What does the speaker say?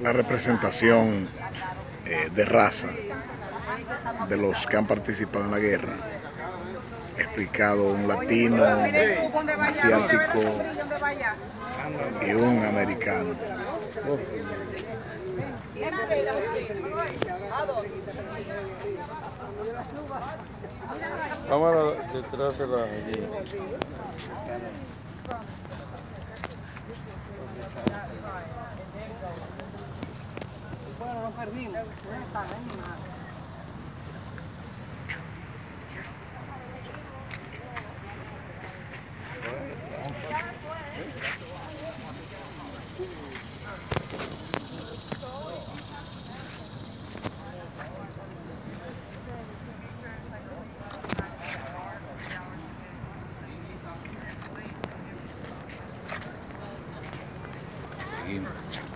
la representación eh, de raza de los que han participado en la guerra. Explicado un latino, un asiático y un americano. Cámara detrás de la Bueno, perdimos. No nada. Seguimos.